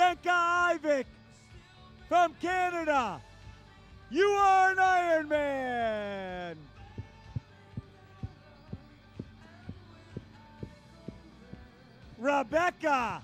Denka Ivic from Canada. You are an Iron Man. Rebecca